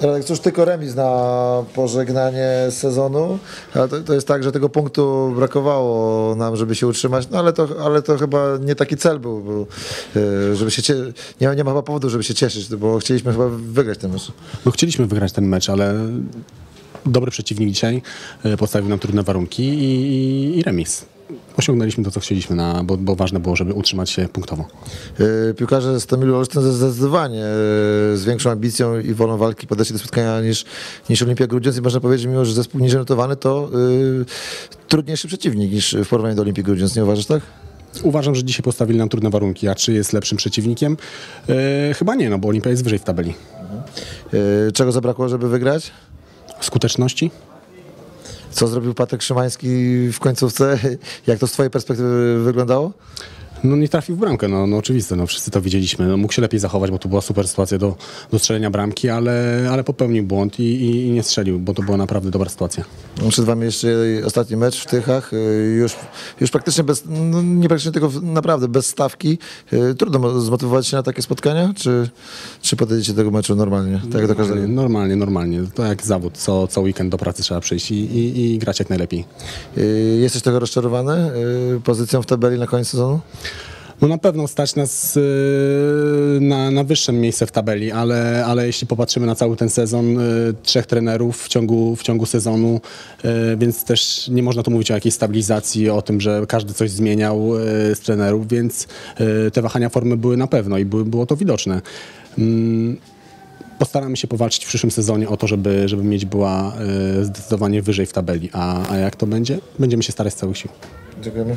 Radek, cóż, tylko remis na pożegnanie sezonu, to, to jest tak, że tego punktu brakowało nam, żeby się utrzymać, no ale to, ale to chyba nie taki cel był, e, żeby się, nie, nie ma chyba powodu, żeby się cieszyć, bo chcieliśmy chyba wygrać ten mecz. No chcieliśmy wygrać ten mecz, ale dobry przeciwnik dzisiaj e, postawił nam trudne warunki i, i, i remis. Osiągnęliśmy to, co chcieliśmy, na, bo, bo ważne było, żeby utrzymać się punktowo. E, Piłkarze z Tomilu Olsztyn zdecydowanie e, z większą ambicją i wolą walki podeszli do spotkania niż, niż Olimpia Grudziądz i można powiedzieć, mimo że zespół niżej notowany, to y, trudniejszy przeciwnik niż w porównaniu do Olimpii Grudziądz, nie uważasz tak? Uważam, że dzisiaj postawili nam trudne warunki, a czy jest lepszym przeciwnikiem? Chyba nie, no bo Olimpia jest wyżej w tabeli. E, czego zabrakło, żeby wygrać? Skuteczności? Co zrobił Patryk Szymański w końcówce? Jak to z twojej perspektywy wyglądało? No nie trafił w bramkę, no, no oczywiste, no wszyscy to widzieliśmy. No, mógł się lepiej zachować, bo to była super sytuacja do, do strzelenia bramki, ale, ale popełnił błąd i, i, i nie strzelił, bo to była naprawdę dobra sytuacja. Przed wami jeszcze ostatni mecz w Tychach, już, już praktycznie bez, no nie praktycznie tylko naprawdę bez stawki. Y, Trudno mo- zmotywować się na takie spotkania, czy, czy podejdziecie do tego meczu normalnie, tak jak do każdego? Normalnie, normalnie, normalnie. To jak zawód, co, co weekend do pracy trzeba przyjść i, i, i grać jak najlepiej. Y, Jesteś tego rozczarowany y, pozycją w tabeli na koniec sezonu? No na pewno stać nas yy, na, na wyższe miejsce w tabeli, ale, ale jeśli popatrzymy na cały ten sezon, yy, trzech trenerów w ciągu, w ciągu sezonu, yy, więc też nie można tu mówić o jakiejś stabilizacji, o tym, że każdy coś zmieniał z trenerów, więc te wahania formy były na pewno i były, było to widoczne. Mm, Postaramy się powalczyć w przyszłym sezonie o to, żeby, żeby mieć była zdecydowanie wyżej w tabeli, a, a jak to będzie? Będziemy się starać z całych sił. Dziękujemy.